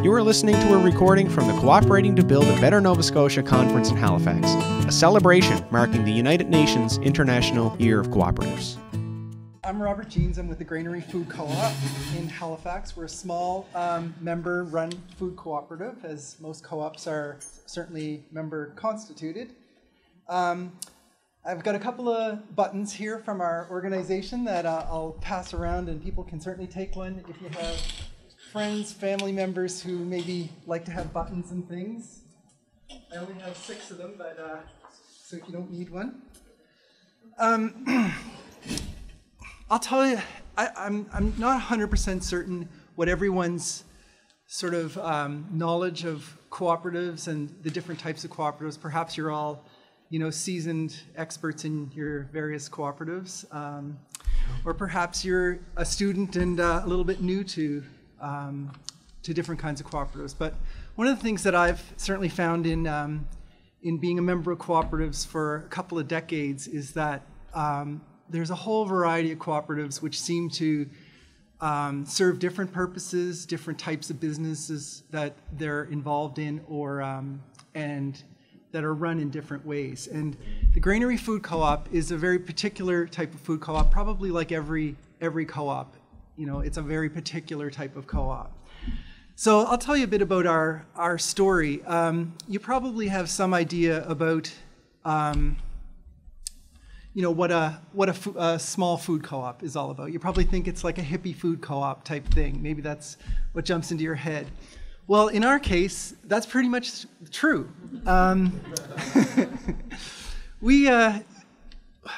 You are listening to a recording from the Cooperating to Build a Better Nova Scotia conference in Halifax, a celebration marking the United Nations International Year of Cooperatives. I'm Robert Jeans. I'm with the Grainary Food Co-op in Halifax. We're a small um, member-run food cooperative, as most co-ops are certainly member constituted. Um, I've got a couple of buttons here from our organization that uh, I'll pass around, and people can certainly take one if you have friends, family members who maybe like to have buttons and things. I only have six of them, but uh, so if you don't need one. Um, I'll tell you, I, I'm, I'm not 100% certain what everyone's sort of um, knowledge of cooperatives and the different types of cooperatives. Perhaps you're all, you know, seasoned experts in your various cooperatives, um, or perhaps you're a student and uh, a little bit new to um, to different kinds of cooperatives. But one of the things that I've certainly found in um, in being a member of cooperatives for a couple of decades is that um, there's a whole variety of cooperatives which seem to um, serve different purposes, different types of businesses that they're involved in, or um, and that are run in different ways. And the Grainary Food Co-op is a very particular type of food co-op, probably like every every co-op. You know, it's a very particular type of co-op. So I'll tell you a bit about our our story. Um, you probably have some idea about um, you know what a what a, a, small food co-op is all about. You probably think it's like a hippie food co-op type thing. Maybe that's what jumps into your head. Well, in our case, that's pretty much true. Um, we uh,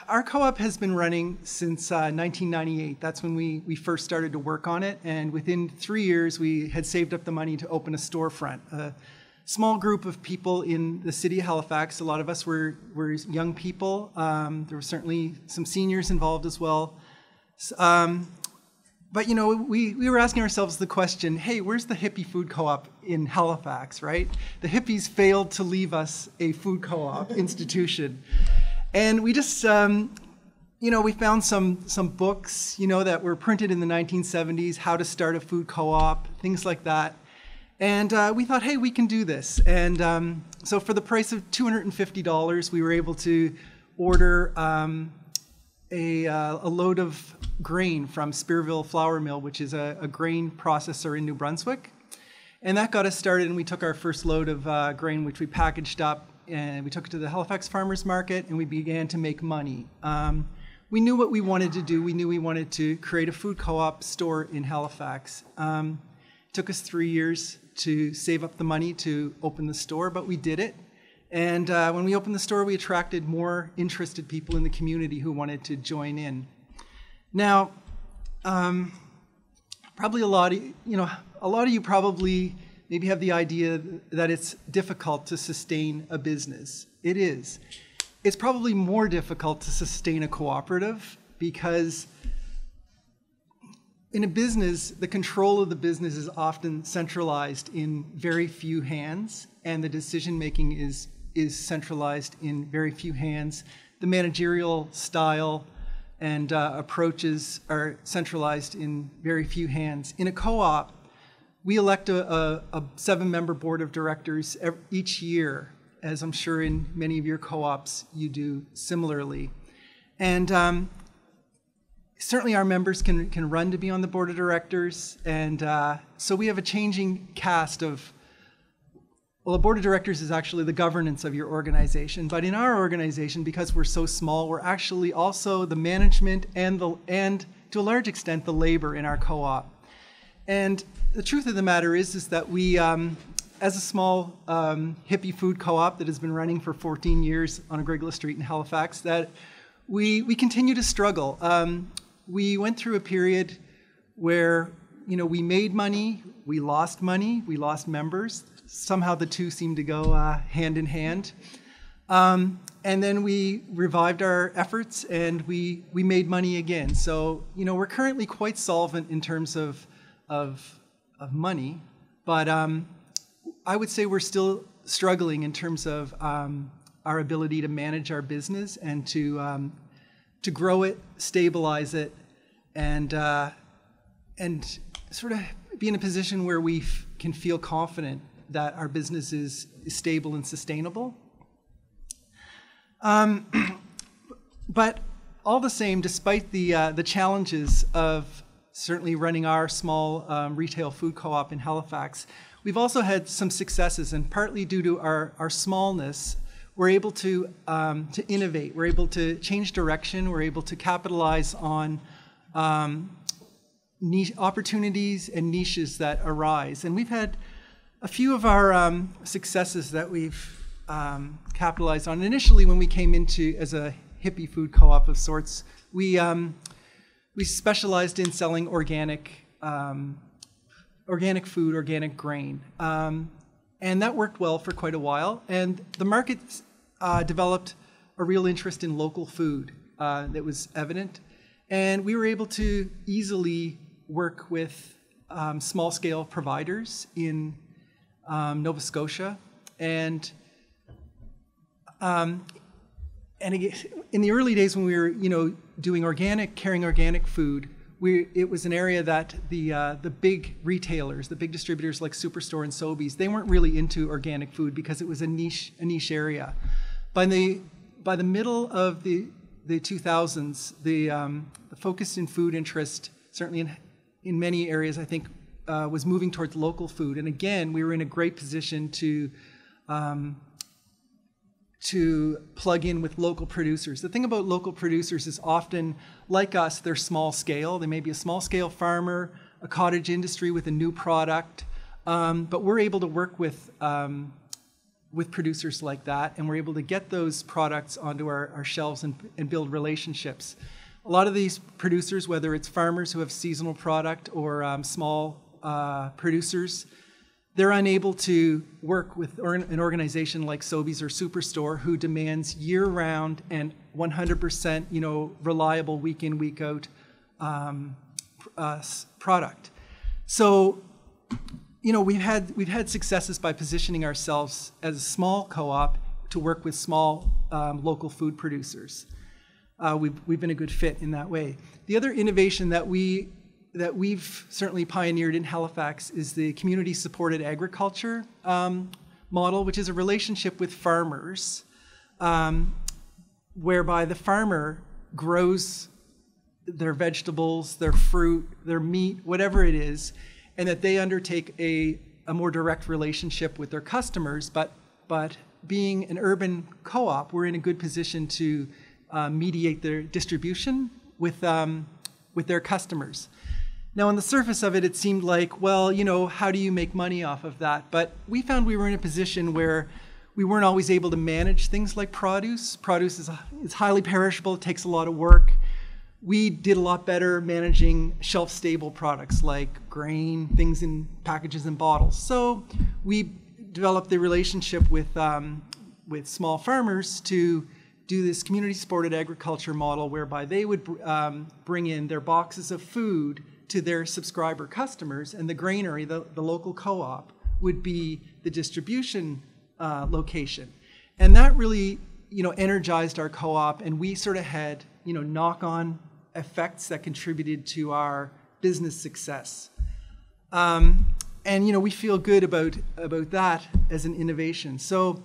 our co-op has been running since uh, 1998. That's when we we first started to work on it, and within three years, we had saved up the money to open a storefront. A small group of people in the city of Halifax. A lot of us were, were young people. Um, there were certainly some seniors involved as well. Um, but you know, we, we were asking ourselves the question, hey, where's the hippie food co-op in Halifax, right? The hippies failed to leave us a food co-op institution. And we just, um, you know, we found some, some books, you know, that were printed in the 1970s, how to start a food co-op, things like that. And uh, we thought, hey, we can do this. And um, so for the price of $250, we were able to order um, a, uh, a, load of grain from Speerville Flour Mill, which is a, a, grain processor in New Brunswick. And that got us started, and we took our first load of uh, grain, which we packaged up, and we took it to the Halifax Farmers Market, and we began to make money. Um, we knew what we wanted to do. We knew we wanted to create a food co-op store in Halifax. Um, it took us three years to save up the money to open the store, but we did it. And uh, when we opened the store, we attracted more interested people in the community who wanted to join in. Now, um, probably a lot of you know a lot of you probably maybe have the idea that it's difficult to sustain a business. It is. It's probably more difficult to sustain a cooperative because in a business, the control of the business is often centralized in very few hands, and the decision making is, is centralized in very few hands. The managerial style and uh, approaches are centralized in very few hands. In a co op, we elect a, a, a seven member board of directors each year, as I'm sure in many of your co ops you do similarly. And um, certainly our members can, can run to be on the board of directors. And uh, so we have a changing cast of, well, a board of directors is actually the governance of your organization. But in our organization, because we're so small, we're actually also the management and, the, and to a large extent, the labor in our co-op. And the truth of the matter is, is that we, um, as a small um, hippie food co-op that has been running for 14 years on Agricola Street in Halifax, that we, we continue to struggle. Um, we went through a period where you know we made money, we lost money, we lost members. Somehow the two seemed to go uh, hand in hand. Um, and then we revived our efforts and we we made money again. So you know we're currently quite solvent in terms of of, of money, but um, I would say we're still struggling in terms of um, our ability to manage our business and to um, to grow it, stabilize it, and uh, and sort of be in a position where we f- can feel confident that our business is, is stable and sustainable. Um, but all the same, despite the, uh, the challenges of certainly running our small um, retail food co op in Halifax, we've also had some successes, and partly due to our, our smallness, we're able to, um, to innovate, we're able to change direction, we're able to capitalize on um, niche opportunities and niches that arise. And we've had a few of our um, successes that we've um, capitalized on. Initially, when we came into as a hippie food co-op of sorts, we um, we specialized in selling organic um, organic food, organic grain, um, and that worked well for quite a while. And the market uh, developed a real interest in local food uh, that was evident, and we were able to easily work with um, small scale providers in um, Nova Scotia. And um, and again, in the early days when we were, you know, doing organic, carrying organic food, we, it was an area that the uh, the big retailers, the big distributors like Superstore and Sobeys, they weren't really into organic food because it was a niche a niche area. By the by the middle of the the 2000s, the, um, the focus in food interest, certainly in in many areas, I think, uh, was moving towards local food. And again, we were in a great position to um, to plug in with local producers. The thing about local producers is often, like us, they're small scale. They may be a small scale farmer, a cottage industry with a new product, um, but we're able to work with um, with producers like that, and we're able to get those products onto our, our shelves and, and build relationships a lot of these producers, whether it's farmers who have seasonal product or um, small uh, producers, they're unable to work with an organization like Sobeys or Superstore who demands year-round and 100% you know reliable week in week out um, uh, product. So you know we've had we've had successes by positioning ourselves as a small co-op to work with small um, local food producers uh, we've, we've been a good fit in that way. The other innovation that we that we've certainly pioneered in Halifax is the community supported agriculture um, model, which is a relationship with farmers, um, whereby the farmer grows their vegetables, their fruit, their meat, whatever it is, and that they undertake a, a more direct relationship with their customers. But, but being an urban co op, we're in a good position to uh, mediate their distribution with, um, with their customers. Now, on the surface of it, it seemed like, well, you know, how do you make money off of that? But we found we were in a position where we weren't always able to manage things like produce. Produce is, is highly perishable, it takes a lot of work. We did a lot better managing shelf stable products like grain, things in packages and bottles. So we developed the relationship with, um, with small farmers to do this community supported agriculture model whereby they would um, bring in their boxes of food to their subscriber customers, and the Grainary, the, the local co op, would be the distribution uh, location. And that really you know, energized our co op, and we sort of had you know, knock on effects that contributed to our business success. Um, and you know, we feel good about, about that as an innovation. So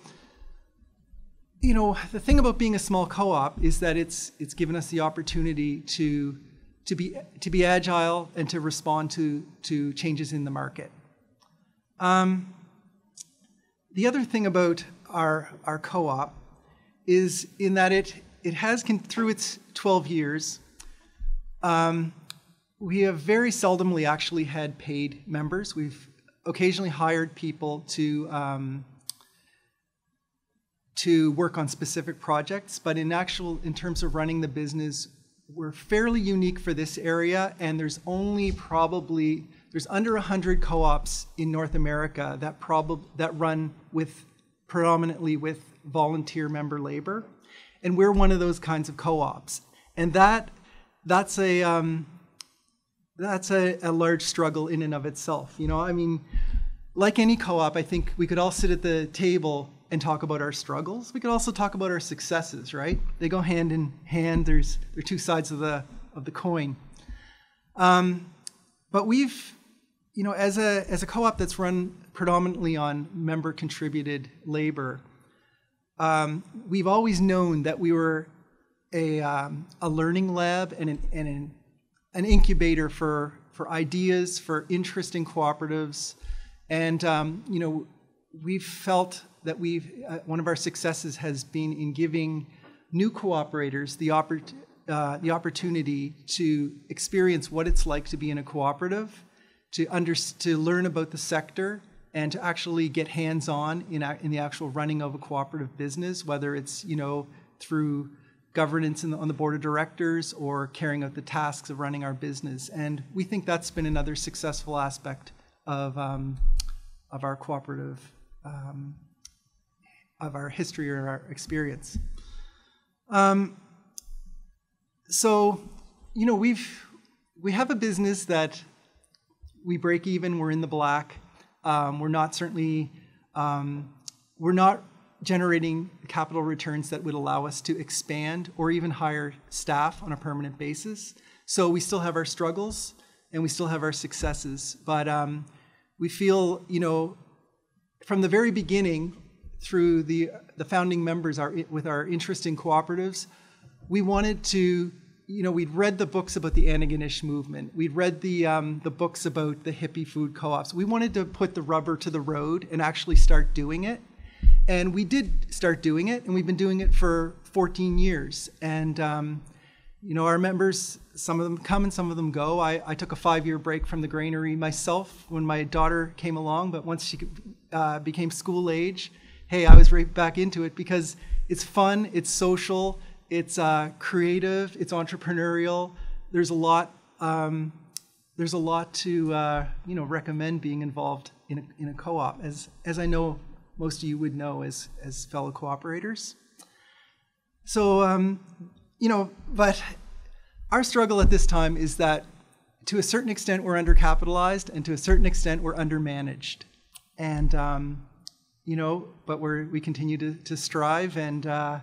you know, the thing about being a small co-op is that it's it's given us the opportunity to to be to be agile and to respond to to changes in the market. Um, the other thing about our our co-op is in that it it has through its 12 years. Um, we have very seldomly actually had paid members. We've occasionally hired people to um, to work on specific projects, but in actual, in terms of running the business, we're fairly unique for this area, and there's only probably there's under 100 co-ops in North America that prob- that run with predominantly with volunteer member labor, and we're one of those kinds of co-ops, and that that's a um, that's a, a large struggle in and of itself. You know, I mean, like any co-op, I think we could all sit at the table and talk about our struggles. We could also talk about our successes, right? They go hand in hand. There's there are two sides of the of the coin. Um, but we've, you know, as a as a co-op that's run predominantly on member contributed labor, um, we've always known that we were a um, a learning lab and an, and an, an incubator for for ideas, for interesting cooperatives, and um, you know, we've felt that we've uh, one of our successes has been in giving new cooperators the oppor- uh, the opportunity to experience what it's like to be in a cooperative, to under, to learn about the sector, and to actually get hands-on in, in the actual running of a cooperative business, whether it's you know through governance the, on the board of directors or carrying out the tasks of running our business. And we think that's been another successful aspect of um, of our cooperative um, of our history or our experience. Um, so, you know, we've we have a business that we break even. We're in the black. Um, we're not certainly um, we're not generating capital returns that would allow us to expand or even hire staff on a permanent basis. So we still have our struggles and we still have our successes, but um, we feel, you know, from the very beginning, through the the founding members, our, with our interest in cooperatives, we wanted to, you know, we'd read the books about the Antigonish movement. We'd read the, um, the books about the hippie food co-ops. We wanted to put the rubber to the road and actually start doing it. And we did start doing it, and we've been doing it for 14 years. And, um, you know, our members, some of them come and some of them go. I, I took a five-year break from the Grainary myself when my daughter came along, but once she uh, became school age, hey, I was right back into it because it's fun, it's social, it's uh, creative, it's entrepreneurial. There's a lot. Um, there's a lot to uh, you know recommend being involved in a, in a co-op, as as I know most of you would know as as fellow cooperators. So um, you know, but our struggle at this time is that to a certain extent we're undercapitalized, and to a certain extent we're undermanaged, and um, you know, but we're we continue to to strive and. Uh,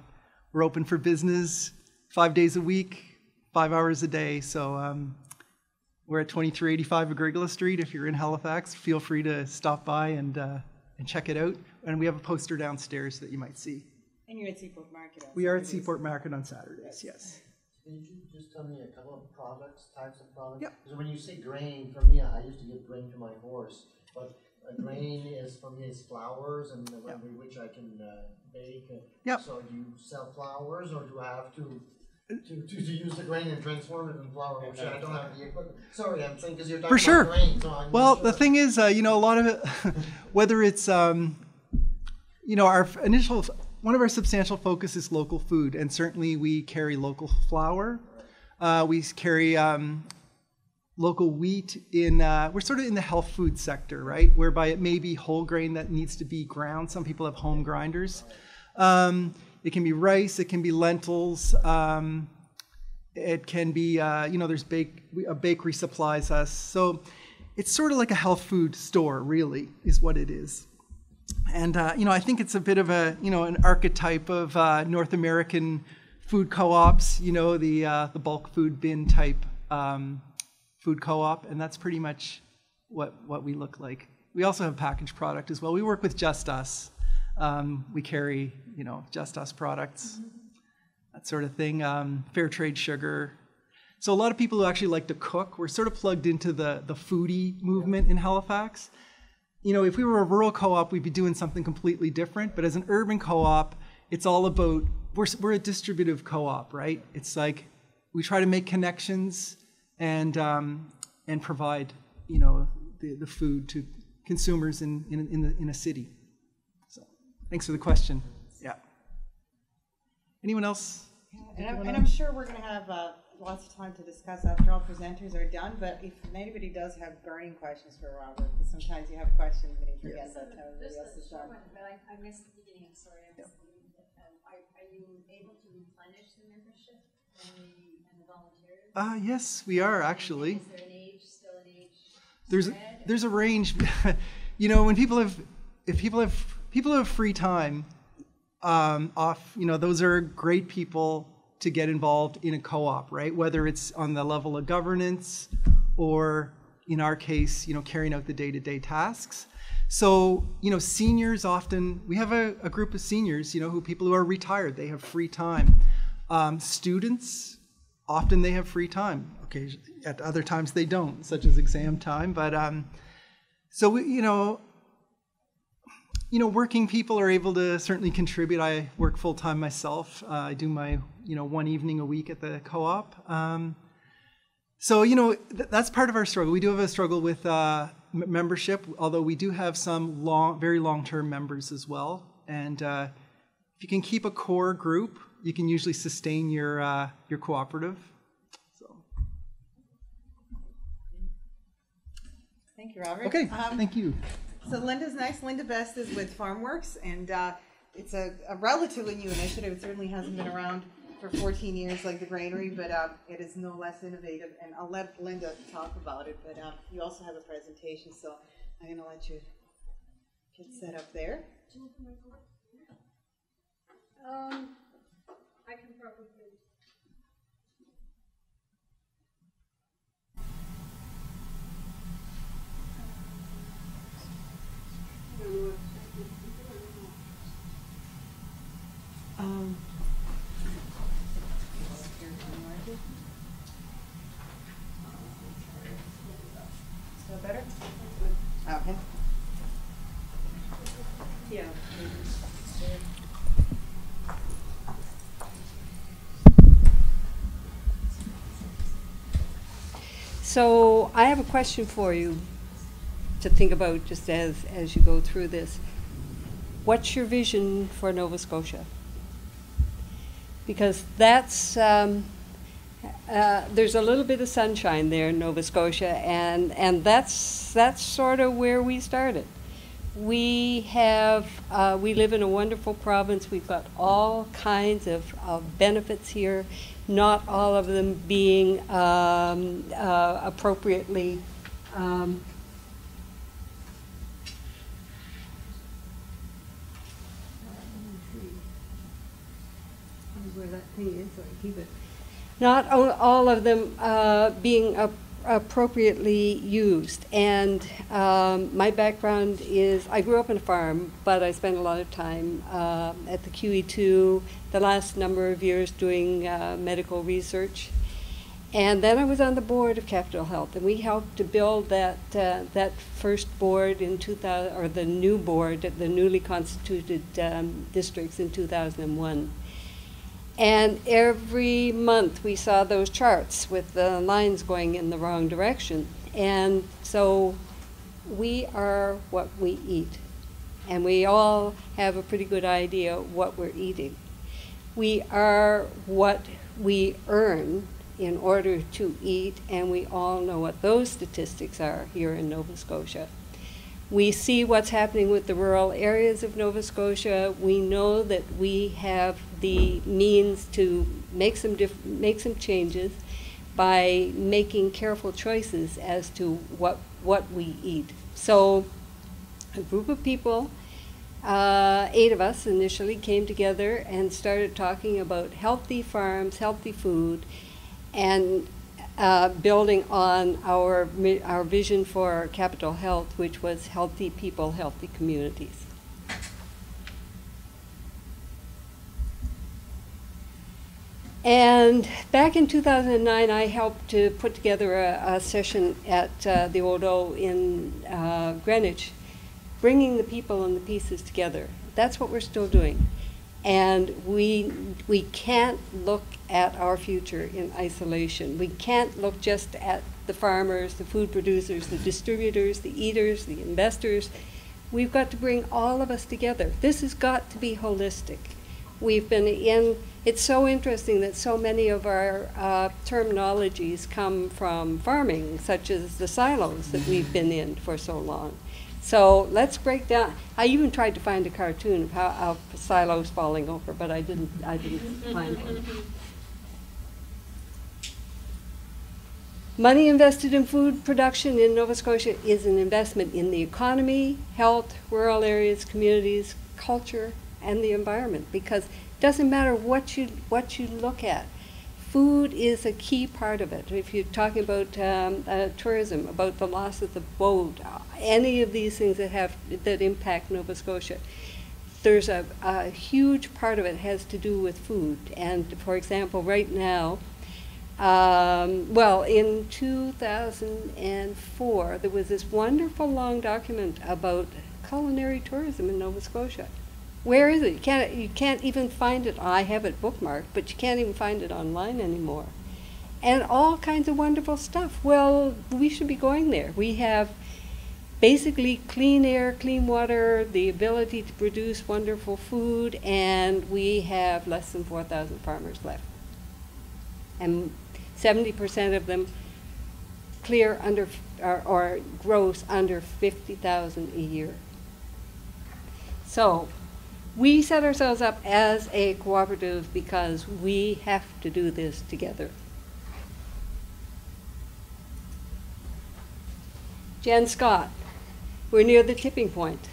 we're open for business five days a week, five hours a day. So um, we're at 2385 Agricola Street. If you're in Halifax, feel free to stop by and, uh, and check it out. And we have a poster downstairs that you might see. And you're at Seaport Market. we are at Seaport Market on Saturdays, yes. Can you just tell me a couple of products, types of products? Yep. Because when you say grain, for me, I used to give grain to my horse, but a grain is from his flowers and yep. which I can uh, bake. So do you sell flowers or do I have to to, to, to use the grain and transform it into flour, which I don't have the equipment. Sorry, I'm saying because you're talking For sure. about grain. So well, sure. the thing is, uh, you know, a lot of it, whether it's, um, you know, our initial, one of our substantial focus is local food, and certainly we carry local flour. Uh, we carry um, local wheat in uh, we're sort of in the health food sector right? Whereby it may be whole grain that needs to be ground. Some people have home grinders. Um, it can be rice it can be lentils um, it can be uh, you know there's bake a bakery supplies us. So it's sort of like a health food store really is what it is. And uh, you know i think it's a bit of a you know an archetype of uh, north american food co-ops you know the uh, the bulk food bin type um, food co-op, and that's pretty much what, what we look like. We also have packaged product as well. We work with JustUs. Um, we carry, you know, JustUs products, mm-hmm. that sort of thing. Um, fair trade sugar. So a lot of people who actually like to cook, we're sort of plugged into the, the foodie movement in Halifax. You know, if we were a rural co-op, we'd be doing something completely different. But as an urban co-op, it's all about, we're, we're a distributive co-op, right? It's like we try to make connections and um, and provide you know the, the food to consumers in in, in, the, in a city. So thanks for the question. Yeah. Anyone else? And I'm, and I'm, sure we're going to have uh, lots of time to discuss after all presenters are done. But if anybody does have burning questions for Robert, because sometimes you have questions and you forget yes. that everybody else is done. But I, I, missed the beginning. I'm sorry. I missed yep. Um, are, are you able to replenish the membership? Uh, yes, we are actually. Is there an age, still an age there's there's a range. you know, when people have if people have people have free time um, off, you know, those are great people to get involved in a co-op, right? Whether it's on the level of governance or in our case, you know, carrying out the day-to-day tasks. So, you know, seniors often, we have a, a group of seniors, you know, who people who are retired, they have free time. Um, students, often they have free time. Occasionally, at other times they don't, such as exam time. But um, so we, you know, you know, working people are able to certainly contribute. I work full time myself. Uh, I do my, you know, one evening a week at the co-op. Um, so you know, th- that's part of our struggle. We do have a struggle with uh, membership, although we do have some long, very long-term members as well. And uh, if you can keep a core group, you can usually sustain your uh, your cooperative. So Thank you, Robert. okay, Um, thank you. So Linda's next. Linda Best is with FarmWorks, and uh, it's a, a relatively new initiative. It certainly hasn't been around for 14 years like the Grainary, but uh, it is no less innovative. And I'll let Linda talk about it. But uh, you also have a presentation, so I'm going to let you get set up there. Um, I can probably. Um, Still better? Okay. Yeah. So I have a question for you to think about just as, as you go through this. What's your vision for Nova Scotia? Because that's, um, uh, there's a little bit of sunshine there in Nova Scotia, and, and that's, that's sort of where we started. We have, uh, we live in a wonderful province. We've got all kinds of, of benefits here, not all of them being um, uh, appropriately um, where that thing is, so I keep it. Not all, of them uh, being appropriately used. And um, my background is I grew up on a farm, but I spent a lot of time uh, at the QE2 the last number of years doing uh, medical research. And then I was on the board of Capital Health, and we helped to build that uh, that first board in 2000, or the new board, the newly constituted um, districts in 2001. And every month we saw those charts with the lines going in the wrong direction. And so we are what we eat. And we all have a pretty good idea what we're eating. We are what we earn in order to eat, and we all know what those statistics are here in Nova Scotia. We see what's happening with the rural areas of Nova Scotia. We know that we have the means to make some make some changes by making careful choices as to what what we eat. So, a group of people, uh, eight of us initially, came together and started talking about healthy farms, healthy food, and uh, building on our, our vision for Capital Health, which was healthy people, healthy communities. And back in 2009, I helped to put together a, a session at uh, the Old O in uh, Greenwich, bringing the people and the pieces together. That's what we're still doing. And we, we can't look at our future in isolation. We can't look just at the farmers, the food producers, the distributors, the eaters, the investors. We've got to bring all of us together. This has got to be holistic. We've been in, it's so interesting that so many of our uh, terminologies come from farming, such as the silos that we've been in for so long. So let's break down. I even tried to find a cartoon of how of silos falling over, but I didn't. I didn't find one. Money invested in food production in Nova Scotia is an investment in the economy, health, rural areas, communities, culture, and the environment. Because it doesn't matter what you what you look at, food is a key part of it. If you're talking about um, uh, tourism, about the loss of the boat, uh, any of these things that have that impact Nova Scotia, there's a, a huge part of it has to do with food. And for example, right now, um, well, in 2004, there was this wonderful long document about culinary tourism in Nova Scotia. Where is it? You can't, you can't even find it. I have it bookmarked, but you can't even find it online anymore. And all kinds of wonderful stuff. Well, we should be going there. We have basically clean air, clean water, the ability to produce wonderful food, and we have less than 4,000 farmers left. And 70% of them clear under or, or gross under 50,000 a year. So we set ourselves up as a cooperative because we have to do this together. Jen Scott, we're near the tipping point.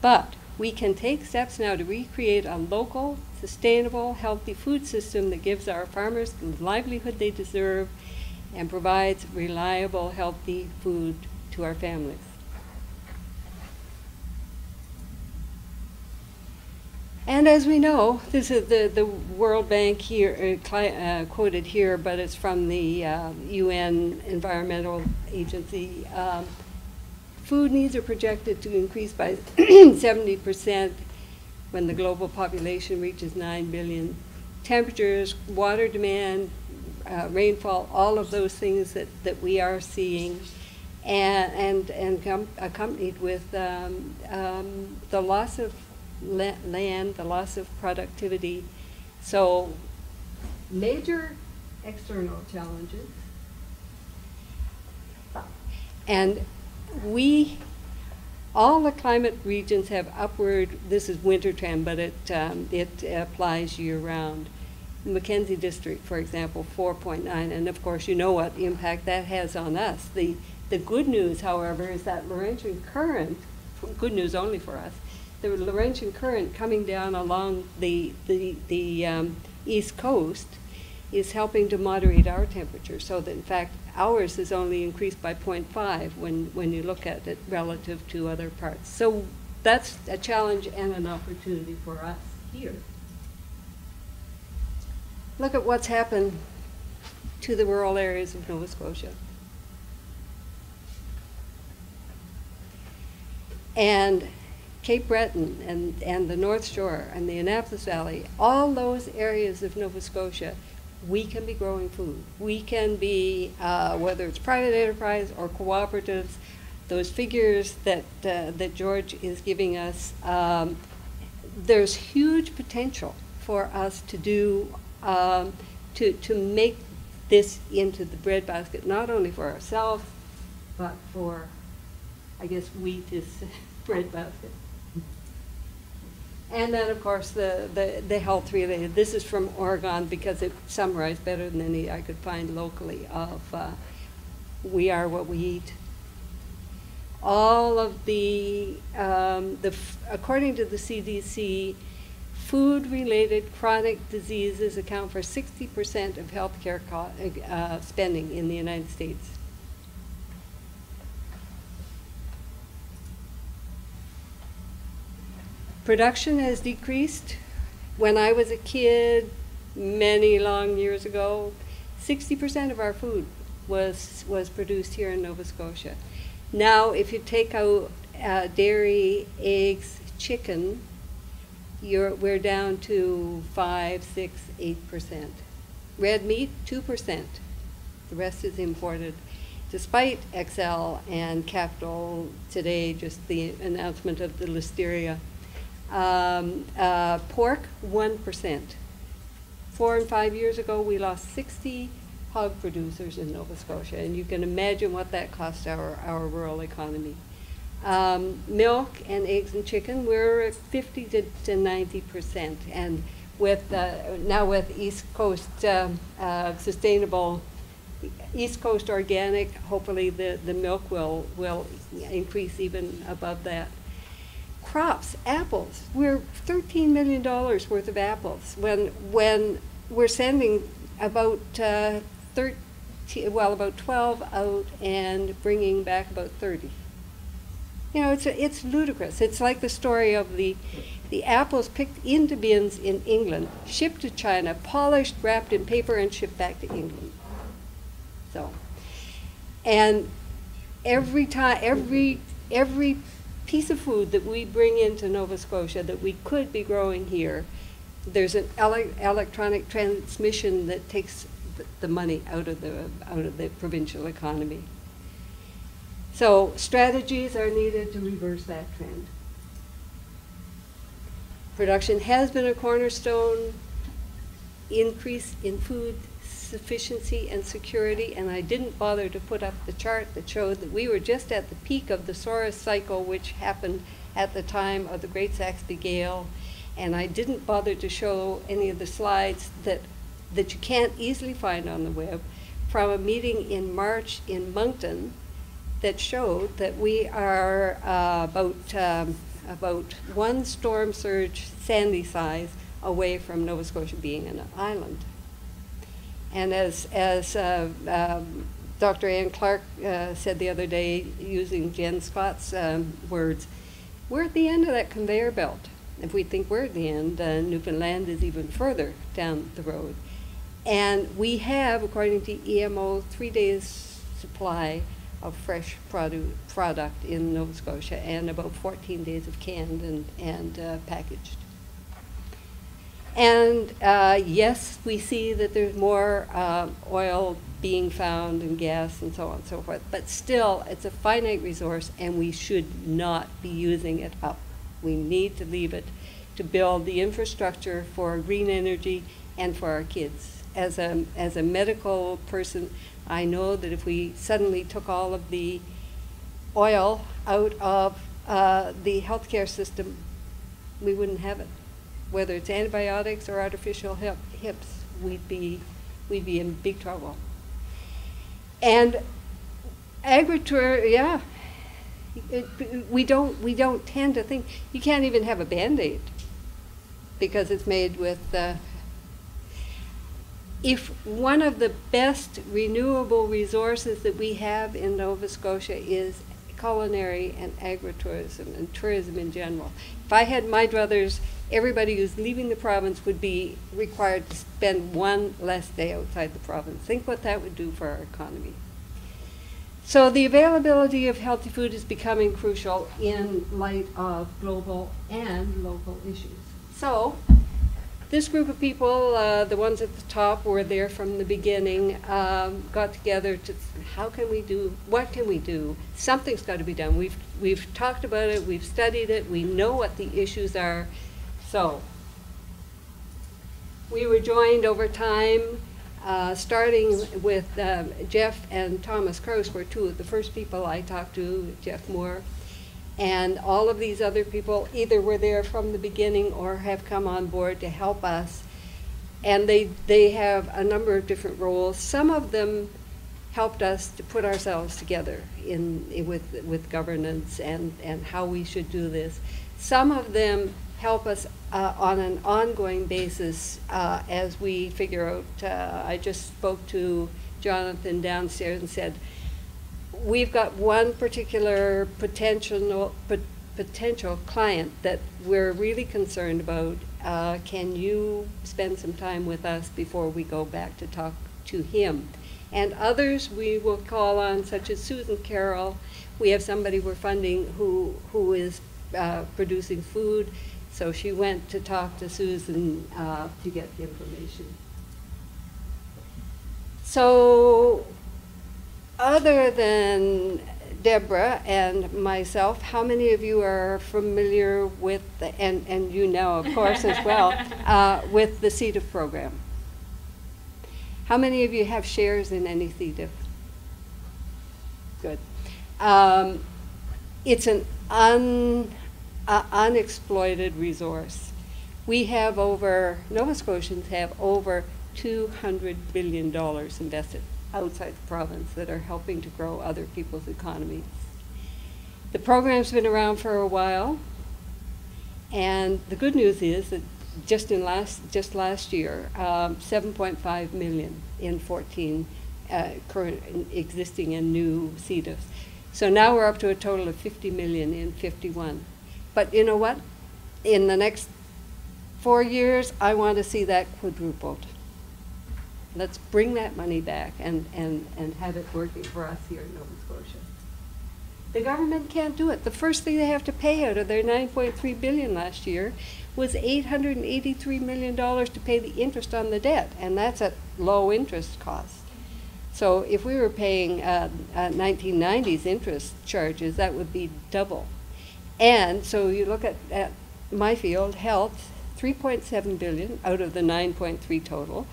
But we can take steps now to recreate a local, sustainable, healthy food system that gives our farmers the livelihood they deserve and provides reliable, healthy food to our families. And as we know, this is the, the World Bank here uh, uh, quoted here, but it's from the uh, UN Environmental Agency. Um, food needs are projected to increase by 70% when the global population reaches 9 billion. Temperatures, water demand, uh, rainfall, all of those things that, that we are seeing, and, and, and accompanied with um, um, the loss of land, the loss of productivity. So major external challenges. And we, all the climate regions have upward, this is winter trend, but it, um, it applies year round. Mackenzie District, for example, 4.9, and of course you know what impact that has on us. The, the good news, however, is that Laurentian Current, good news only for us, the Laurentian current coming down along the, the, the um, east coast is helping to moderate our temperature so that in fact ours is only increased by 0.5 when, when you look at it relative to other parts. So that's a challenge and an opportunity for us here. Look at what's happened to the rural areas of Nova Scotia. And Cape Breton and, and the North Shore and the Annapolis Valley, all those areas of Nova Scotia, we can be growing food. We can be, uh, whether it's private enterprise or cooperatives, those figures that, uh, that George is giving us, um, there's huge potential for us to do, um, to, to make this into the breadbasket, not only for ourselves, but for, I guess wheat is breadbasket. And then, of course, the, the, the health related. This is from Oregon because it summarized better than any I could find locally of uh, we are what we eat. All of the, um, the according to the CDC, food related chronic diseases account for 60% of healthcare uh, spending in the United States. Production has decreased. When I was a kid, many long years ago, 60% of our food was, was produced here in Nova Scotia. Now, if you take out uh, dairy, eggs, chicken, you're, we're down to 5, 6, 8%. Red meat, 2%. The rest is imported. Despite XL and Capital today, just the announcement of the listeria um, uh, pork, 1%. Four and five years ago, we lost 60 hog producers in Nova Scotia, and you can imagine what that cost our, our rural economy. Um, milk and eggs and chicken, we're at 50 to, to 90%. And with uh, now with East Coast um, uh, sustainable, East Coast organic, hopefully the, the milk will, will increase even above that crops, apples. We're $13 million worth of apples when, when we're sending about uh, 13, well, about 12 out and bringing back about 30. You know, it's, a, it's ludicrous. It's like the story of the, the apples picked into bins in England, shipped to China, polished, wrapped in paper, and shipped back to England. So, and every time, every, every piece of food that we bring into Nova Scotia that we could be growing here, there's an ele electronic transmission that takes the money out of the out of the provincial economy. So strategies are needed to reverse that trend. Production has been a cornerstone increase in food sufficiency and security, and I didn't bother to put up the chart that showed that we were just at the peak of the Saros cycle, which happened at the time of the Great Saxby Gale, and I didn't bother to show any of the slides that, that you can't easily find on the web from a meeting in March in Moncton that showed that we are uh, about, um, about one storm surge Sandy size away from Nova Scotia being an island. And as, as uh, um, Dr. Ann Clark uh, said the other day, using Jen Scott's um, words, we're at the end of that conveyor belt. If we think we're at the end, uh, Newfoundland is even further down the road. And we have, according to EMO, three days supply of fresh produ product in Nova Scotia and about 14 days of canned and, and uh, packaged. And uh, yes, we see that there's more uh, oil being found and gas and so on and so forth, but still, it's a finite resource and we should not be using it up. We need to leave it to build the infrastructure for green energy and for our kids. As a, as a medical person, I know that if we suddenly took all of the oil out of uh, the healthcare system, we wouldn't have it whether it's antibiotics or artificial hip, hips, we'd be, we'd be in big trouble. And agritourism, yeah, it, we don't we don't tend to think you can't even have a band-aid because it's made with uh, if one of the best renewable resources that we have in Nova Scotia is culinary and agritourism and tourism in general. If I had my druthers everybody who's leaving the province would be required to spend one less day outside the province. Think what that would do for our economy. So the availability of healthy food is becoming crucial in light of global and local issues. So this group of people, uh, the ones at the top were there from the beginning, um, got together to how can we do, what can we do? Something's got to be done. We've, we've talked about it, we've studied it, we know what the issues are, so, we were joined over time, uh, starting with um, Jeff and Thomas Kraus were two of the first people I talked to, Jeff Moore. And all of these other people either were there from the beginning or have come on board to help us. And they, they have a number of different roles. Some of them helped us to put ourselves together in, in with, with governance and, and how we should do this. Some of them help us uh, on an ongoing basis uh, as we figure out. Uh, I just spoke to Jonathan downstairs and said, we've got one particular potential potential client that we're really concerned about. Uh, can you spend some time with us before we go back to talk to him? And others we will call on, such as Susan Carroll. We have somebody we're funding who who is uh, producing food so she went to talk to Susan uh, to get the information. So, other than Deborah and myself, how many of you are familiar with, the, and, and you know, of course, as well, uh, with the CEDIF program? How many of you have shares in any CEDIF? Good. Um, it's an un unexploited resource. We have over, Nova Scotians have over $200 billion invested outside the province that are helping to grow other people's economies. The program's been around for a while. And the good news is that just in last, just last year, um, 7.5 million in 14 uh, current, existing and new CEDIFs. So now we're up to a total of 50 million in 51. But you know what? In the next four years, I want to see that quadrupled. Let's bring that money back and, and, and have it working for us here in Nova Scotia. The government can't do it. The first thing they have to pay out of their 9.3 billion last year was 883 million dollars to pay the interest on the debt, and that's at low interest cost. So if we were paying uh, uh, 1990s interest charges, that would be double. And so you look at, at my field, health, 3.7 billion out of the 9.3 total.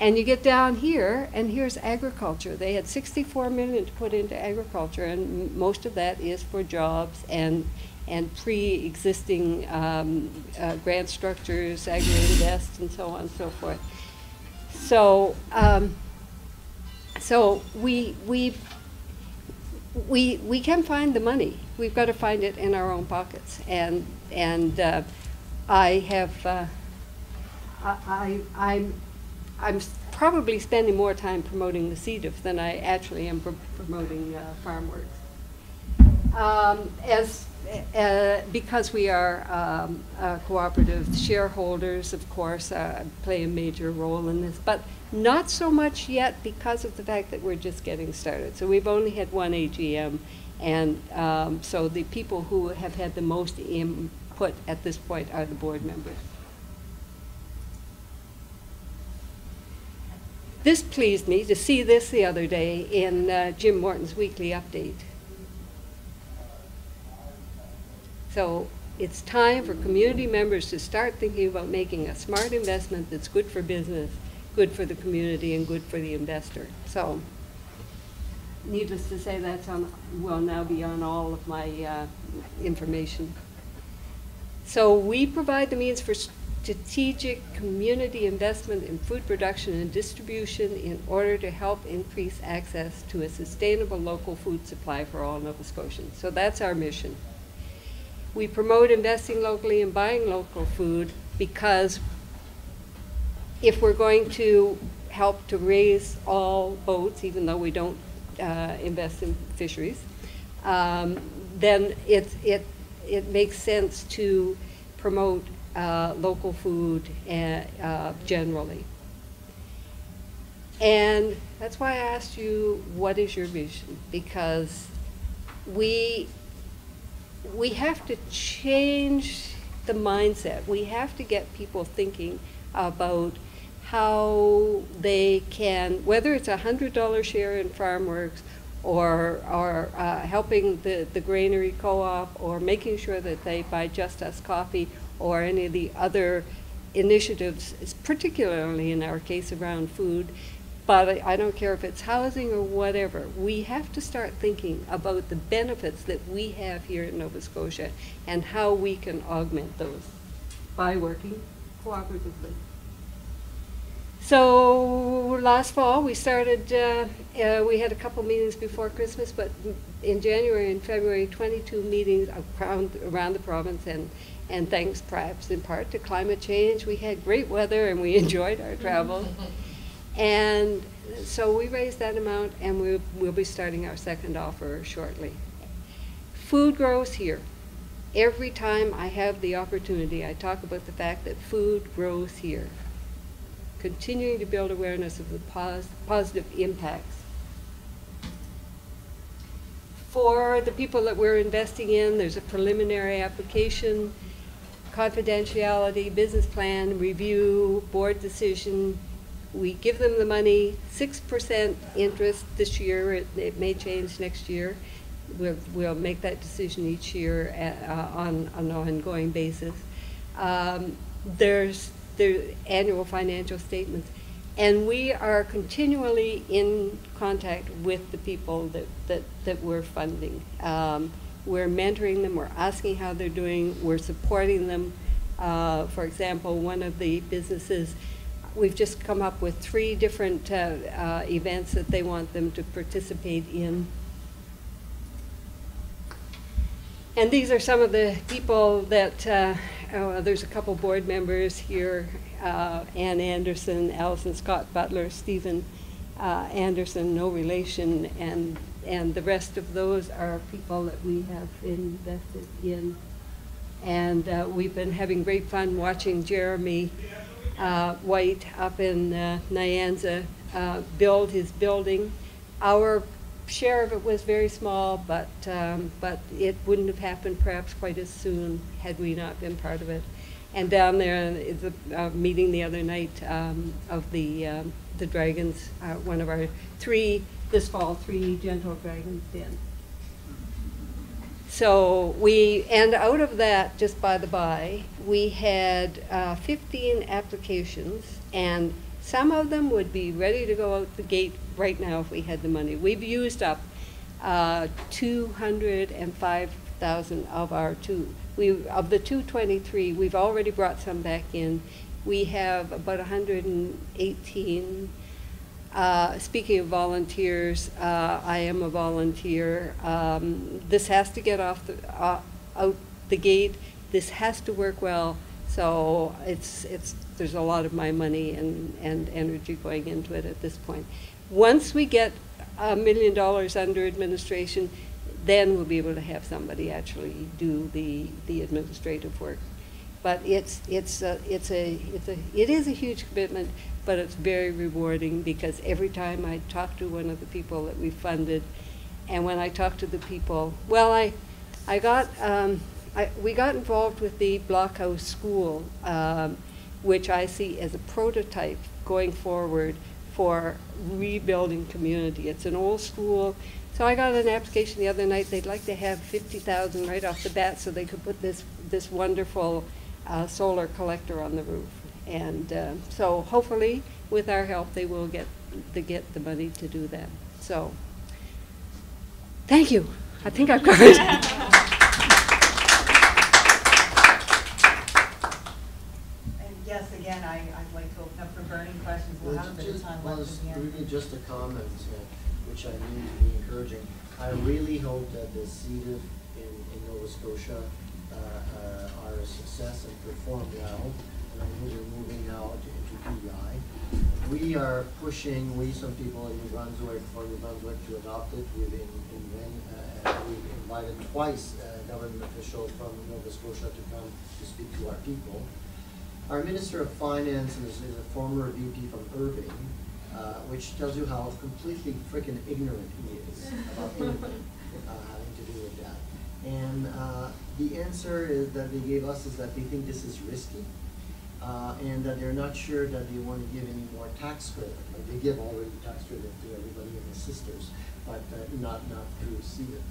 And you get down here, and here's agriculture. They had 64 million to put into agriculture, and most of that is for jobs and and pre-existing um, uh, grant structures, agri-invest, and so on and so forth. So, um, so we we we we can find the money. We've got to find it in our own pockets, and and uh, I have uh, I, I I'm I'm probably spending more time promoting the CEDIF than I actually am pr- promoting uh, FarmWorks. Um, as uh, because we are um, uh, cooperative shareholders, of course, uh, play a major role in this, but not so much yet because of the fact that we're just getting started. So we've only had one AGM, and um, so the people who have had the most input at this point are the board members. This pleased me to see this the other day in uh, Jim Morton's weekly update. So it's time for community members to start thinking about making a smart investment that's good for business, good for the community, and good for the investor. So needless to say, that's on, will now be on all of my uh, information. So we provide the means for strategic community investment in food production and distribution in order to help increase access to a sustainable local food supply for all Nova Scotians. So that's our mission. We promote investing locally and buying local food because if we're going to help to raise all boats, even though we don't uh, invest in fisheries, um, then it, it, it makes sense to promote uh, local food uh, uh, generally. And that's why I asked you, what is your vision? Because we, we have to change the mindset. We have to get people thinking about how they can, whether it's a hundred dollar share in FarmWorks or, or uh, helping the, the Grainary co-op or making sure that they buy JustUs coffee or any of the other initiatives, particularly in our case around food, but I don't care if it's housing or whatever. We have to start thinking about the benefits that we have here in Nova Scotia and how we can augment those by working cooperatively. So last fall, we started, uh, uh, we had a couple meetings before Christmas, but in January and February, 22 meetings around, around the province, and, and thanks perhaps in part to climate change, we had great weather and we enjoyed our travel. and so we raised that amount, and we, we'll be starting our second offer shortly. Food grows here. Every time I have the opportunity, I talk about the fact that food grows here continuing to build awareness of the pos positive impacts. For the people that we're investing in, there's a preliminary application, confidentiality, business plan, review, board decision. We give them the money, 6% interest this year. It, it may change next year. We'll, we'll make that decision each year at, uh, on, on an ongoing basis. Um, there's their annual financial statements. And we are continually in contact with the people that, that, that we're funding. Um, we're mentoring them, we're asking how they're doing, we're supporting them. Uh, for example, one of the businesses, we've just come up with three different uh, uh, events that they want them to participate in. And these are some of the people that uh, uh, there's a couple board members here, uh, Ann Anderson, Allison Scott Butler, Stephen uh, Anderson, no relation, and, and the rest of those are people that we have invested in. And uh, we've been having great fun watching Jeremy uh, White up in uh, Nyanza build his building. Our share of it was very small, but, um, but it wouldn't have happened perhaps quite as soon had we not been part of it. And down there, is a uh, meeting the other night um, of the, um, the Dragons, uh, one of our three, this fall, three Gentle Dragons Den. So we, and out of that, just by the by, we had uh, 15 applications, and some of them would be ready to go out the gate right now if we had the money. We've used up uh, 205,000 of our two. We, of the 223, we've already brought some back in. We have about 118 uh, speaking of volunteers, uh, I am a volunteer. Um, this has to get off the, uh, out the gate. This has to work well. So it's, it's, there's a lot of my money and, and energy going into it at this point. Once we get a million dollars under administration, then we'll be able to have somebody actually do the, the administrative work. But it's, it's, a, it's, a, it's a, it is a huge commitment but it's very rewarding because every time I talk to one of the people that we funded, and when I talk to the people, well, I, I got, um, I, we got involved with the Blockhouse School, um, which I see as a prototype going forward for rebuilding community. It's an old school. So I got an application the other night. They'd like to have 50,000 right off the bat so they could put this, this wonderful uh, solar collector on the roof. And uh, so hopefully, with our help, they will get to get the money to do that. So, thank you. I think I've covered. And yes, again, I, I'd like to open up for burning questions. We'll have a bit of Just- time left it's the end. Really just a comment, uh, which I mean to be encouraging. I really hope that the CEDIF in, in Nova Scotia uh, uh, are a success and perform well. And I know they're moving now to- into PEI. We are pushing, we, some people in New Brunswick, for New Brunswick to adopt it. We've in, in, uh, we've invited twice uh, government officials from Nova Scotia to come to speak to our people. Our Minister of Finance is, is a former VP from Irving, uh, which tells you how completely frickin' ignorant he is about anything uh, having to do with that. And uh, the answer is that they gave us is that they think this is risky, uh, and that they're not sure that they want to give any more tax credit. Like they give already tax credit to everybody and the sisters, but uh, not not through CEDIF.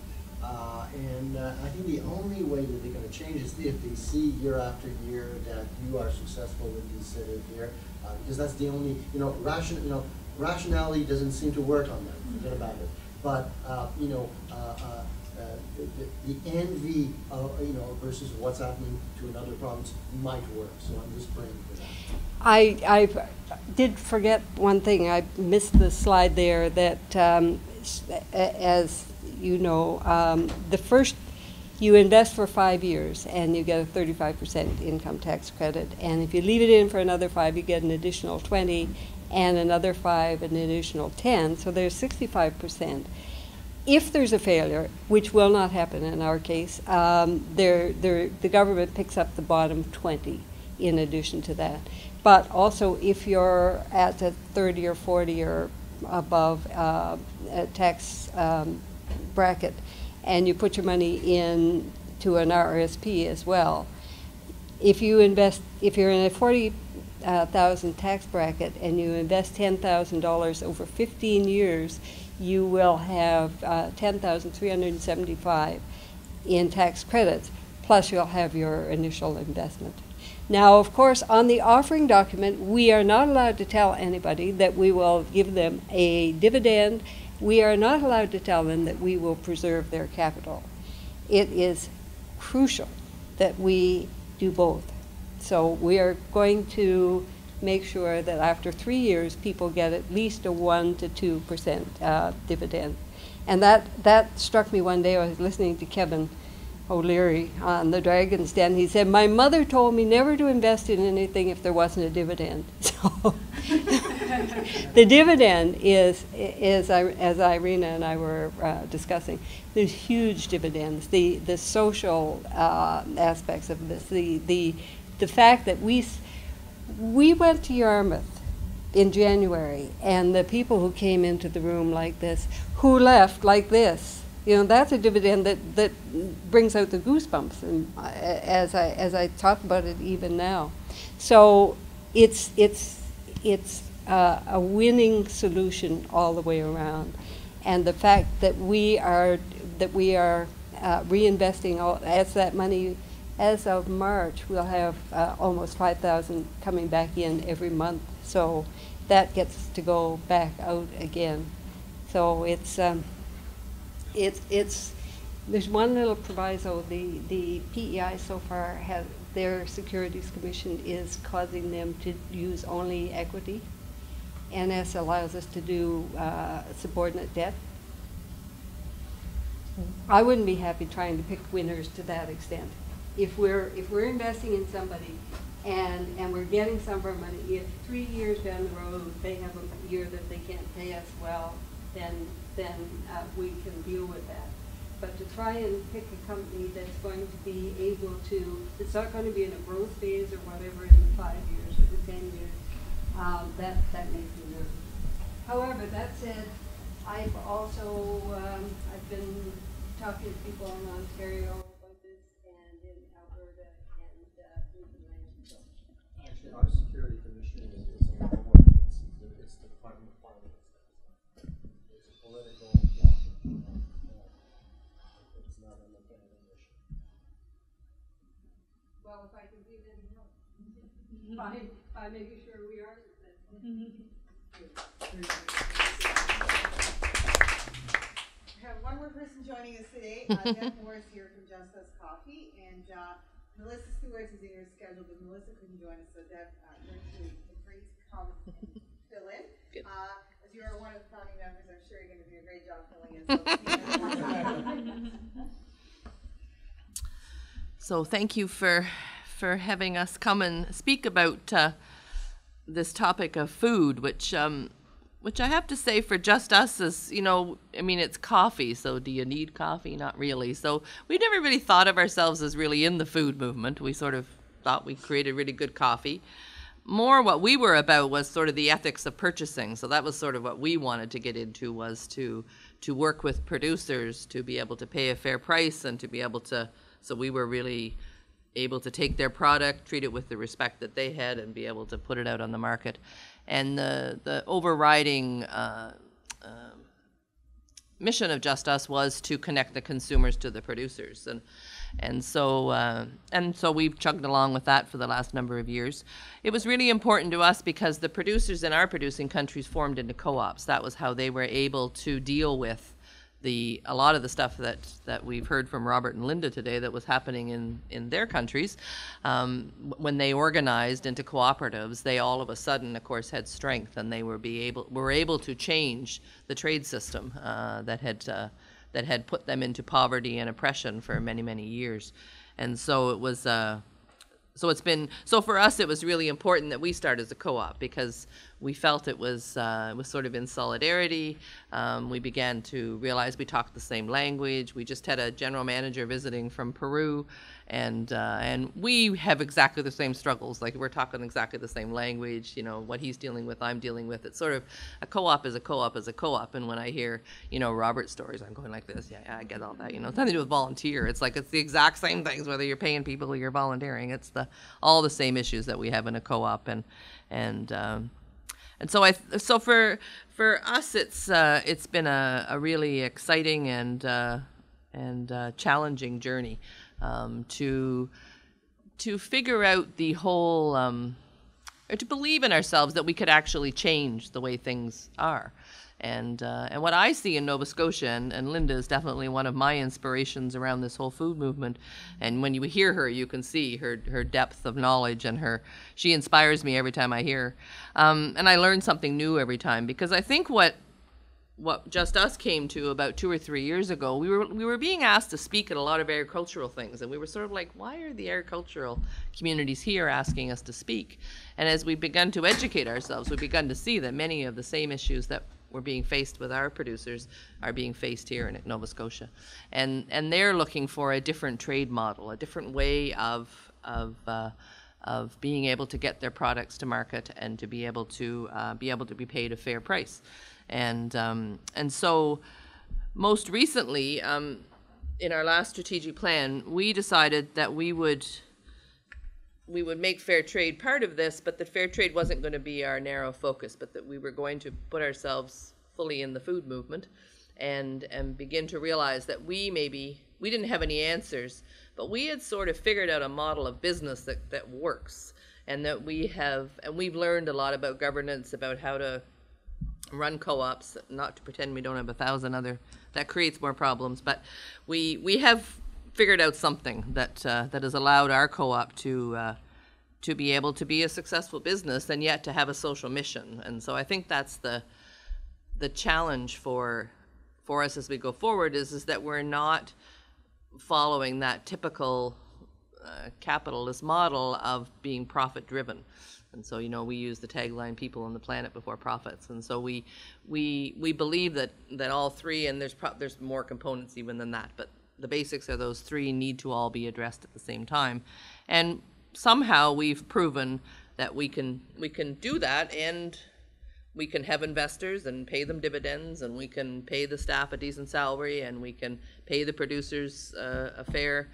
Uh, and uh, I think the only way that they're going to change is if they see year after year that you are successful with these CEDIFs here, uh, because that's the only, you know, ration, you know, rationality doesn't seem to work on them. Forget about it. But uh, you know, uh, uh, the, the envy, of, you know, versus what's happening to another province might work. So I'm just praying for that. I, I did forget one thing. I missed the slide there that, um, a- as you know, um, the first, you invest for five years and you get a 35% income tax credit. And if you leave it in for another five, you get an additional 20 and another five, an additional 10. So there's 65%. If there's a failure, which will not happen in our case, um, there, there, the government picks up the bottom 20 in addition to that. But also, if you're at the 30 or 40 or above uh, tax um, bracket, and you put your money in to an RSP as well, if you invest, if you're in a 40,000 tax bracket and you invest $10,000 over 15 years, you will have uh, 10,375 in tax credits, plus you'll have your initial investment. Now, of course, on the offering document, we are not allowed to tell anybody that we will give them a dividend. We are not allowed to tell them that we will preserve their capital. It is crucial that we do both. So we are going to make sure that after three years, people get at least a one to two percent uh, dividend. And that, that struck me one day, I was listening to Kevin O'Leary on the Dragon's Den. He said, My mother told me never to invest in anything if there wasn't a dividend. So the dividend is, is, as Irena and I were uh, discussing, there's huge dividends. The, the social uh, aspects of this, the, the, the fact that we, we went to Yarmouth in January, and the people who came into the room like this, who left like this, you know, that's a dividend that, that brings out the goosebumps and, uh, as, I, as I talk about it even now. So it's, it's, it's uh, a winning solution all the way around. And the fact that we are, that we are uh, reinvesting all, as that money, as of March, we'll have uh, almost 5,000 coming back in every month. So that gets to go back out again. So it's, um, it's, it's, there's one little proviso. The, the PEI so far has, their Securities Commission is causing them to use only equity. NS allows us to do uh, subordinate debt. I wouldn't be happy trying to pick winners to that extent. If we're, if we're investing in somebody and, and we're getting some of our money, if three years down the road they have a year that they can't pay us well, then, then uh, we can deal with that. But to try and pick a company that's going to be able to, it's not going to be in a growth phase or whatever in the five years or the 10 years, um, that, that makes me nervous. However, that said, I've also, um, I've been talking to people in Ontario about this and in Alberta and uh, Newfoundland. Actually, our security commission is, by, by making sure we are. We have one more person joining us today, uh, Jeff Morris here from JustUs Coffee, and uh, Melissa Stewart is in your schedule, but Melissa couldn't join us, so Deb, uh, you're actually free to come and fill in. Uh, as you are one of the founding members, I'm sure you're going to do a great job filling in. So So thank you for for having us come and speak about uh, this topic of food, which um, which I have to say for JustUs is, you know, I mean, it's coffee. So do you need coffee? Not really. So we never really thought of ourselves as really in the food movement. We sort of thought we created really good coffee. More what we were about was sort of the ethics of purchasing. So that was sort of what we wanted to get into was to to work with producers to be able to pay a fair price and to be able to. So we were really able to take their product, treat it with the respect that they had, and be able to put it out on the market. And the the overriding uh, uh, mission of JustUs was to connect the consumers to the producers, and and so uh, and so we've chugged along with that for the last number of years. It was really important to us because the producers in our producing countries formed into co-ops. That was how they were able to deal with the a lot of the stuff that that we've heard from Robert and Linda today that was happening in in their countries um, when they organized into cooperatives they all of a sudden of course had strength and they were be able were able to change the trade system uh, that had uh, that had put them into poverty and oppression for many many years. And so it was uh, so it's been so for us it was really important that we start as a co-op because we felt it was uh, it was sort of in solidarity. Um, we began to realize we talked the same language. We just had a general manager visiting from Peru, and uh, and we have exactly the same struggles. Like we're talking exactly the same language. You know what he's dealing with, I'm dealing with. It's sort of a co-op is a co-op is a co-op. And when I hear you know Robert's stories, I'm going like this. Yeah, yeah I get all that. You know, it's nothing to do with volunteer. It's like it's the exact same things whether you're paying people or you're volunteering. It's the all the same issues that we have in a co-op and and um, and so I so for for us it's uh, it's been a, a really exciting and uh, and uh, challenging journey um, to to figure out the whole um, or to believe in ourselves that we could actually change the way things are. And, uh, and what I see in Nova Scotia, and, and Linda is definitely one of my inspirations around this whole food movement. And when you hear her, you can see her, her depth of knowledge and her, she inspires me every time I hear. Um, and I learn something new every time because I think what, what JustUs came to about two or three years ago, we were we were being asked to speak at a lot of agricultural things, and we were sort of like, why are the agricultural communities here asking us to speak? And as we begun to educate ourselves, we've begun to see that many of the same issues that were being faced with our producers are being faced here in Nova Scotia, and and they're looking for a different trade model, a different way of of uh, of being able to get their products to market and to be able to uh, be able to be paid a fair price, and um, and so most recently um, in our last strategic plan, we decided that we would we would make fair trade part of this, but that fair trade wasn't going to be our narrow focus, but that we were going to put ourselves fully in the food movement and and begin to realize that we maybe we didn't have any answers, but we had sort of figured out a model of business that, that works and that we have and we've learned a lot about governance, about how to run co-ops, not to pretend we don't have a thousand other that creates more problems, but we we have figured out something that uh, that has allowed our co-op to uh, to be able to be a successful business and yet to have a social mission. And so I think that's the the challenge for for us as we go forward is is that we're not following that typical uh, capitalist model of being profit driven. And so, you know, we use the tagline "People on the planet before profits." And so we we we believe that that all three, and there's pro- there's more components even than that, but the basics of those three need to all be addressed at the same time. And somehow we've proven that we can we can do that and we can have investors and pay them dividends and we can pay the staff a decent salary and we can pay the producers uh, a fair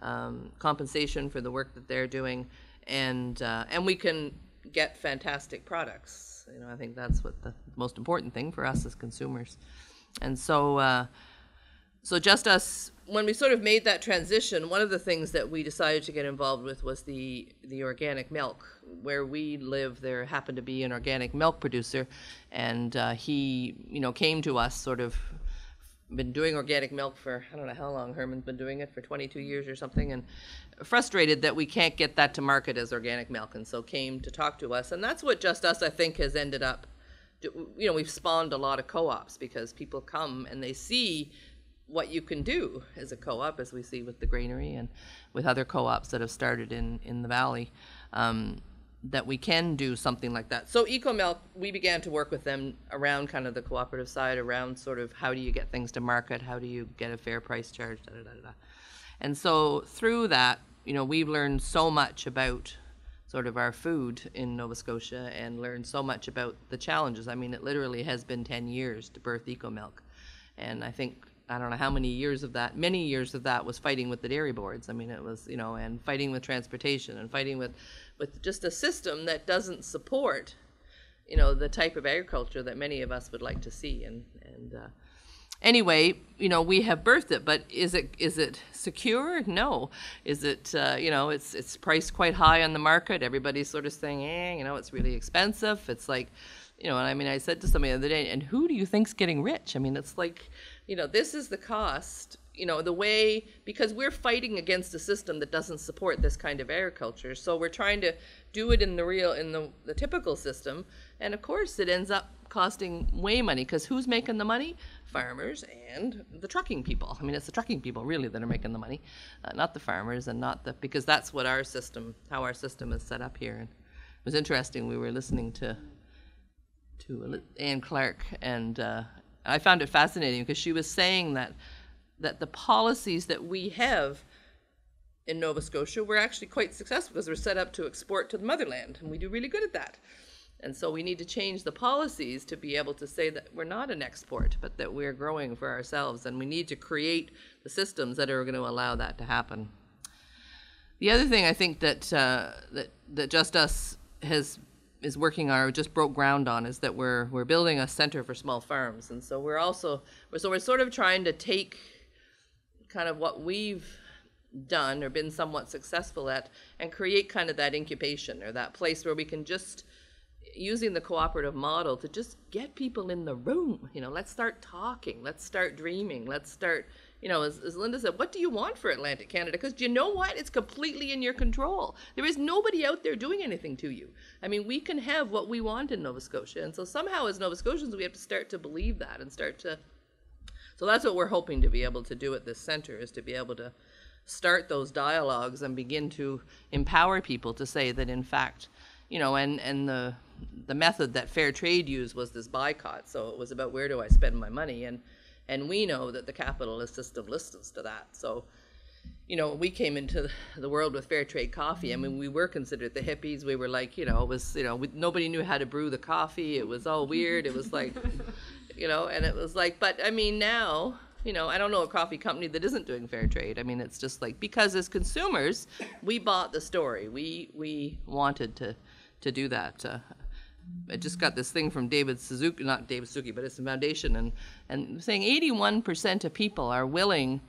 um, compensation for the work that they're doing and uh, and we can get fantastic products. You know i think that's what the most important thing for us as consumers. And so uh, so JustUs when we sort of made that transition one of the things that we decided to get involved with was the the organic milk where we live. There happened to be an organic milk producer and uh, he you know came to us sort of been doing organic milk for i don't know how long herman's been doing it for 22 years or something and frustrated that we can't get that to market as organic milk and so came to talk to us. And that's what JustUs i think has ended up you know we've spawned a lot of co-ops because people come and they see what you can do as a co-op, as we see with the Grainary and with other co-ops that have started in in the valley, um, that we can do something like that. So EcoMilk, we began to work with them around kind of the cooperative side, around sort of how do you get things to market, how do you get a fair price charge, da da da da. And so through that, you know, we've learned so much about sort of our food in Nova Scotia and learned so much about the challenges. I mean, it literally has been 10 years to birth EcoMilk. And I think I don't know how many years of that, many years of that was fighting with the dairy boards. I mean, it was, you know, and fighting with transportation and fighting with, with just a system that doesn't support, you know, the type of agriculture that many of us would like to see. And, and uh, anyway, you know, we have birthed it, but is it is it secure? No. Is it, uh, you know, it's it's priced quite high on the market. Everybody's sort of saying, eh, you know, it's really expensive. It's like, you know, and I mean, I said to somebody the other day, and who do you think's getting rich? I mean, it's like, you know, this is the cost, you know, the way, because we're fighting against a system that doesn't support this kind of agriculture. So we're trying to do it in the real, in the, the typical system. And of course, it ends up costing way money because who's making the money? Farmers and the trucking people. I mean, it's the trucking people really that are making the money, uh, not the farmers and not the, because that's what our system, how our system is set up here. And it was interesting. We were listening to to Anne Clark, and uh, I found it fascinating because she was saying that that the policies that we have in Nova Scotia were actually quite successful because we're set up to export to the motherland, and we do really good at that. And so we need to change the policies to be able to say that we're not an export, but that we're growing for ourselves, and we need to create the systems that are going to allow that to happen. The other thing I think that uh, that that JustUs has is working on or just broke ground on is that we're we're building a center for small farms, and so we're also so we're sort of trying to take kind of what we've done or been somewhat successful at and create kind of that incubation or that place where we can just using the cooperative model to just get people in the room. You know, let's start talking. Let's start dreaming. Let's start, you know, as, as Linda said, what do you want for Atlantic Canada? Because you know what? It's completely in your control. There is nobody out there doing anything to you. I mean, we can have what we want in Nova Scotia. And so somehow as Nova Scotians, we have to start to believe that and start to. So that's what we're hoping to be able to do at this center is to be able to start those dialogues and begin to empower people to say that in fact, you know, and, and the the method that fair trade used was this boycott. So it was about where do I spend my money, and and we know that the capitalist system listens to that. So, you know, we came into the world with fair trade coffee. I mean, we were considered the hippies. We were like, you know, it was you know, we, nobody knew how to brew the coffee. It was all weird. It was like, you know, and it was like, but I mean now. You know, I don't know a coffee company that isn't doing fair trade. I mean, it's just like because as consumers, we bought the story. We we wanted to to do that. Uh, I just got this thing from David Suzuki, not David Suzuki, but it's a foundation, and, and saying 81% of people are willing,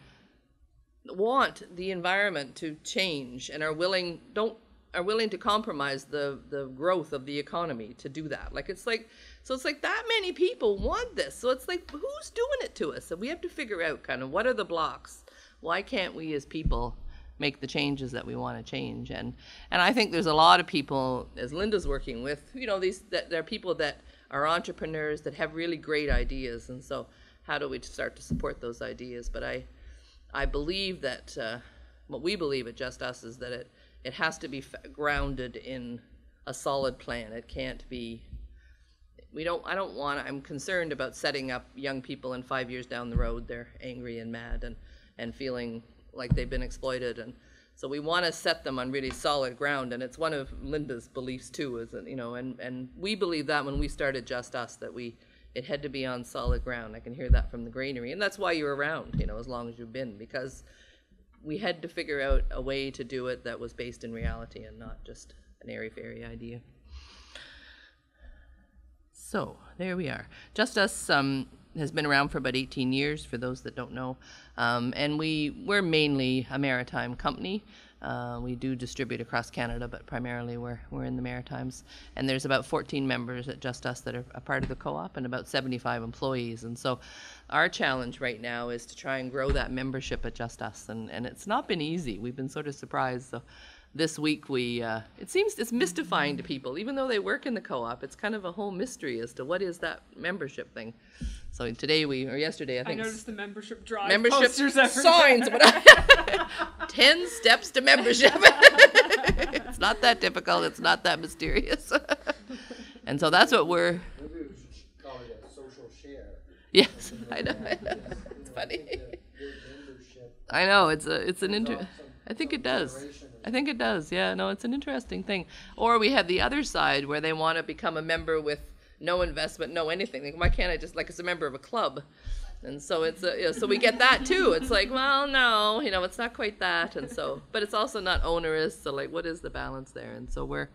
want the environment to change and are willing, don't, are willing to compromise the, the growth of the economy to do that. Like, it's like, so it's like that many people want this. So it's like, who's doing it to us? So we have to figure out kind of what are the blocks? Why can't we as people make the changes that we want to change and and I think there's a lot of people as Linda's working with you know these that there are people that are entrepreneurs that have really great ideas and so how do we start to support those ideas but I I believe that uh, what we believe at JustUs is that it it has to be grounded in a solid plan. It can't be we don't i don't want i'm concerned about setting up young people in five years down the road. They're angry and mad and and feeling like they've been exploited. And so we want to set them on really solid ground. And it's one of linda's beliefs too is that you know and and we believe that when we started JustUs that we it had to be on solid ground. I can hear that from the Grainary. And that's why you're around you know as long as you've been. Because we had to figure out a way to do it that was based in reality and not just an airy fairy idea so there we are. JustUs um, has been around for about 18 years, for those that don't know, um, and we we're mainly a maritime company. Uh, we do distribute across Canada, but primarily we're we're in the Maritimes. And there's about 14 members at JustUs that are a part of the co-op, and about 75 employees. And so, our challenge right now is to try and grow that membership at JustUs, and and it's not been easy. We've been sort of surprised. So this week we uh, it seems it's mystifying to people even though they work in the co-op it's kind of a whole mystery as to what is that membership thing so today we or yesterday i I think I noticed the membership drive membership posters signs but I, 10 steps to membership it's not that difficult it's not that mysterious and so that's what we're Maybe we should call it a social share. yes i know it's You know, I funny think that good membership I know it's a it's an inter. some- I think it does. I think it does. Yeah, no, it's an interesting thing. Or we have the other side where they want to become a member with no investment, no anything. Like, why can't I just like as a member of a club? And so it's a, yeah, so we get that too. It's like, well, no, you know, it's not quite that. And so, but it's also not onerous. So like, what is the balance there? And so we're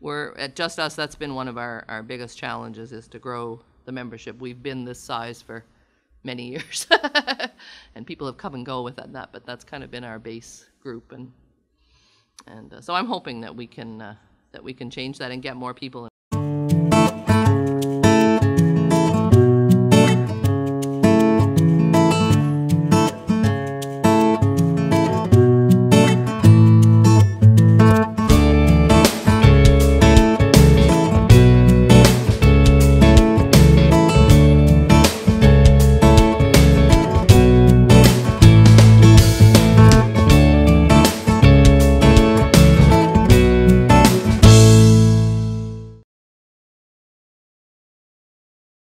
we're at JustUs. That's been one of our our biggest challenges is to grow the membership. We've been this size for many years, and people have come and go with that. But that's kind of been our base group, and and uh, so I'm hoping that we can uh, that we can change that and get more people